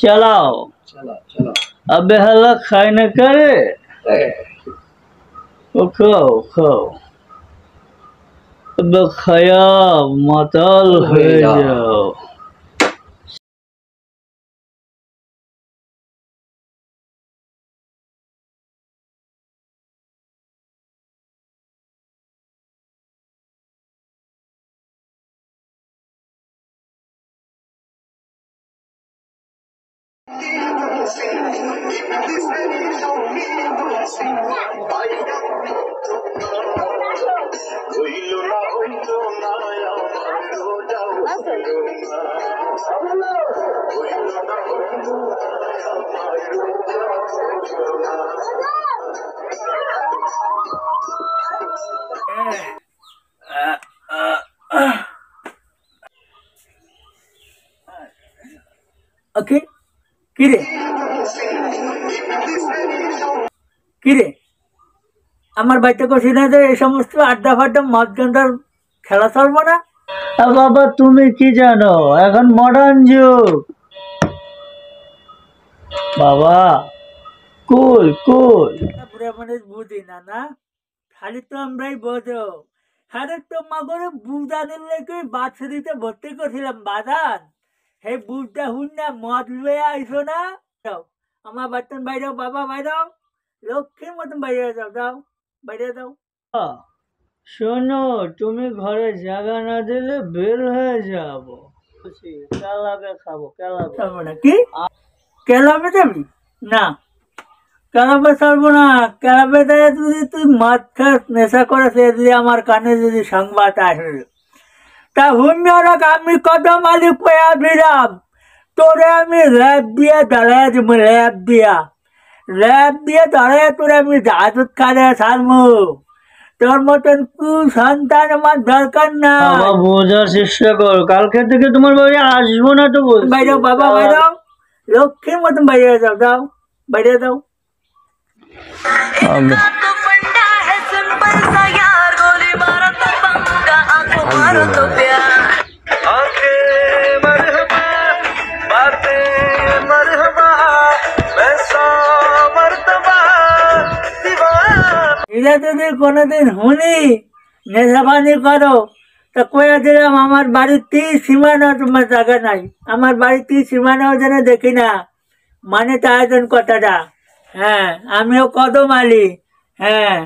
चलाओ। अबे हलक खाई न करे। खाओ खाओ अबे खयाब मतल हो जाओ। Okay. হইল না আমার বাড়িতে কষি না যে এই সমস্ত আড্ডা ফাড্ডা মদ খেলা চলবো না? বাবা তুমি কি জানো? এখন মডার্ন যুগ। বাবা কুল কুল। বুড়া মানুষ বুঝি না না? খালি তো আমরাই বোঝো। আরে তো মাগরে বুদানের লেগে বাচ্চা দিতে ভর্তি করছিলাম বাদান হে বুঝটা হুন না মদ লয়ে আইসো না। যাও আমার বাচ্চান বাইরেও বাবা বাইরেও লক্ষ্মীর মতন বাইরে যাও যাও বাইরে যাও শোনো তুমি ঘরে জায়গা না দিলে বের হয়ে যাব। কেলাবে খাব কেলাবে। না কি? কেলাবে যাবি না। কেলাবে ছাড়বো না কেলাবে যদি তুই মদ খাস নেশা করে সে যদি আমার কানে যদি সংবাদ আসে। তা হুন্যরক আমি কত মালিক পেয়া দিলাম তোরে আমি র্যাব দিয়ে দাঁড়ায় দিব র্যাব দিয়া। র্যাব দিয়ে দাঁড়ায় তোরে আমি জাদুত কাজে ছাড়বো। তোর মতন কু সন্তান আমার দরকার না। বোঝার চেষ্টা কর। কালকে থেকে তোমার বাড়ি আসব না তো বাইরে বাবা বাইরে লক্ষ্মীর মতন বাইরে যাও যাও বাইরে যাও। এটা যদি কোনোদিন শুনি নেশাপানি করো। তা কয়ে দিলাম, আমার বাড়িতেই সীমানা তোমার জায়গা নাই। আমার বাড়িতেই সীমানাও যেন দেখি না। মানে তার কথাটা। হ্যাঁ আমিও কদম আলি। হ্যাঁ।